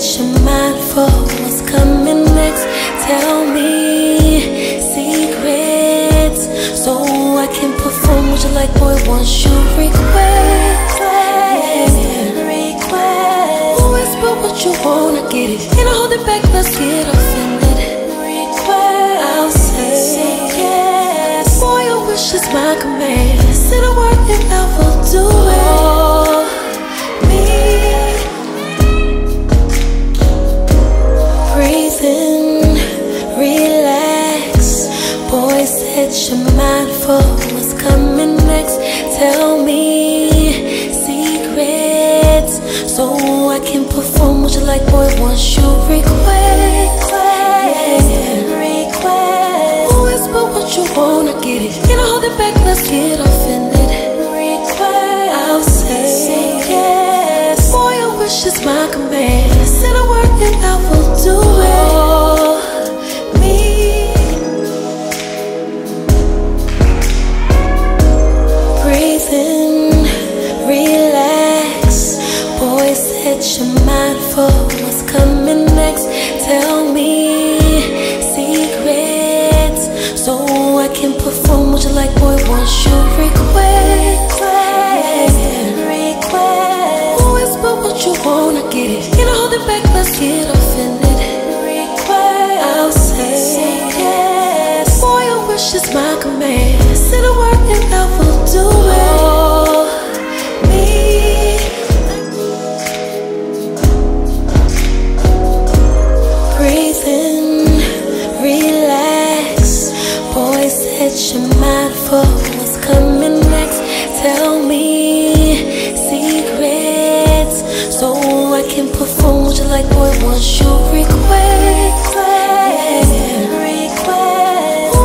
for what's coming next. Tell me secrets so I can perform what you like, boy. Once you request, yeah. request. Whisper what you wanna get it. Ain't no holding back, let's get offended. Request, I'll say yes. Boy, your wish is my command. Say the word and I will for what's coming next. Tell me secrets so I can perform what you like, boy. Once you request, yeah. request. Whisper what you wanna get it. You know, hold it back, let's get offended. Request, I'll say yes. Boy, your wish is my command. Say the word perform you like, boy. Once you request, yeah. request. Whisper what you wanna get it. You know, hold it back, let's get offended. Request, I'll say yes. Boy, your wish is my command. Say the word and I Boy, set your mind for what's coming next. Tell me secrets so I can perform what you like, boy. Once you request, request.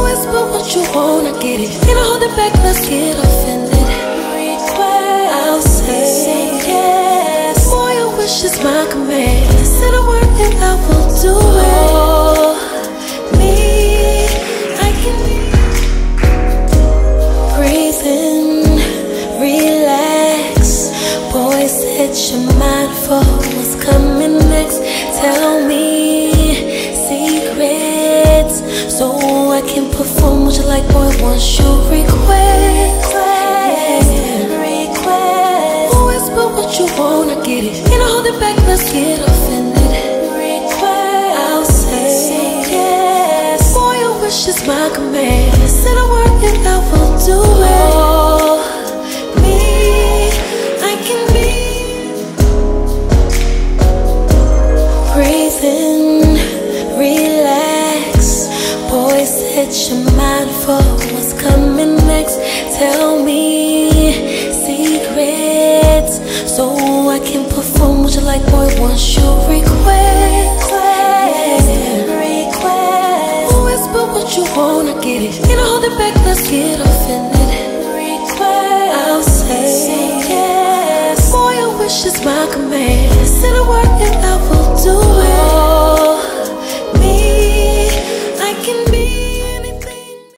Whisper what you wanna get it. Ain't no holding back, let's get offended. Boy, set your mind for what's coming next. Tell me secrets so I can perform what you like, boy. Once you request, request. Whisper what you wanna get it. Ain't holding back, let's get offended. Request, I'll say yes. Boy, your wish is my command. Word and I will do what's coming next. Tell me secrets so I can perform what you like, boy. Once you request, request. Whisper what you wanna get it. Back, let's get offended. Request, I'll say. Boy, your wish is my command. Say the word